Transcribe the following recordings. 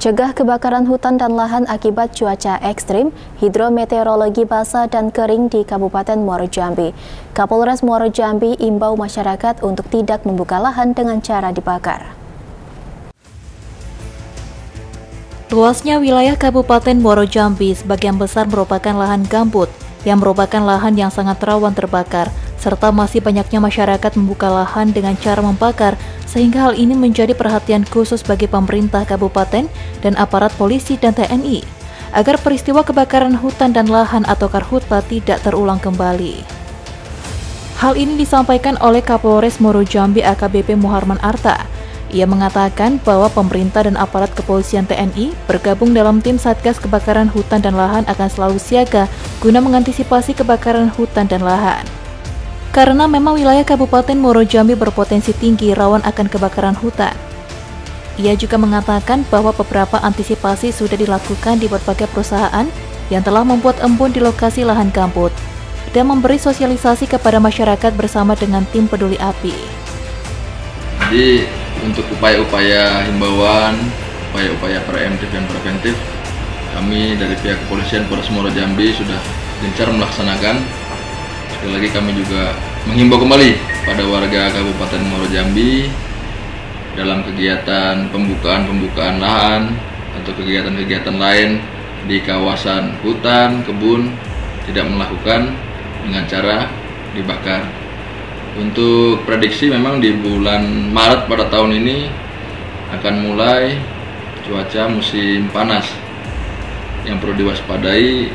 Cegah kebakaran hutan dan lahan akibat cuaca ekstrim, hidrometeorologi basah dan kering di Kabupaten Muaro Jambi. Kapolres Muaro Jambi imbau masyarakat untuk tidak membuka lahan dengan cara dibakar. Luasnya wilayah Kabupaten Muaro Jambi sebagian besar merupakan lahan gambut yang merupakan lahan yang sangat rawan terbakar serta masih banyaknya masyarakat membuka lahan dengan cara membakar, sehingga hal ini menjadi perhatian khusus bagi pemerintah kabupaten dan aparat polisi dan TNI, agar peristiwa kebakaran hutan dan lahan atau karhutla tidak terulang kembali. Hal ini disampaikan oleh Kapolres Moro Jambi AKBP Muharman Arta. Ia mengatakan bahwa pemerintah dan aparat kepolisian TNI bergabung dalam tim Satgas Kebakaran Hutan dan Lahan akan selalu siaga guna mengantisipasi kebakaran hutan dan lahan. Karena memang wilayah Kabupaten Muaro Jambi berpotensi tinggi rawan akan kebakaran hutan. Ia juga mengatakan bahwa beberapa antisipasi sudah dilakukan di berbagai perusahaan yang telah membuat embun di lokasi lahan gambut dan memberi sosialisasi kepada masyarakat bersama dengan tim peduli api. Jadi untuk upaya-upaya himbauan, upaya-upaya preemptif dan preventif, kami dari pihak kepolisian Polres Muaro Jambi sudah gencar melaksanakan Sekali lagi kami juga menghimbau kembali pada warga Kabupaten Muaro Jambi dalam kegiatan pembukaan-pembukaan lahan atau kegiatan-kegiatan lain di kawasan hutan, kebun tidak melakukan dengan cara dibakar. Untuk prediksi memang di bulan Maret pada tahun ini akan mulai cuaca musim panas yang perlu diwaspadai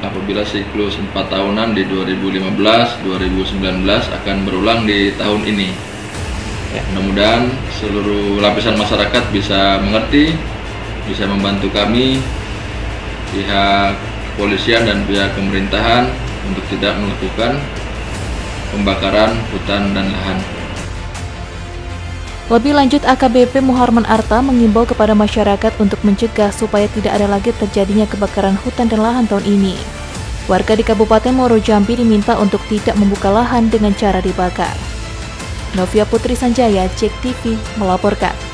apabila siklus 4 tahunan di 2015-2019 akan berulang di tahun ini. Ya. Mudah-mudahan seluruh lapisan masyarakat bisa mengerti, bisa membantu kami, pihak kepolisian dan pihak pemerintahan untuk tidak melakukan pembakaran hutan dan lahan. Lebih lanjut, AKBP Muharman Arta mengimbau kepada masyarakat untuk mencegah supaya tidak ada lagi terjadinya kebakaran hutan dan lahan tahun ini. Warga di Kabupaten Muaro Jambi diminta untuk tidak membuka lahan dengan cara dibakar. Novia Putri Sanjaya, Cek TV, melaporkan.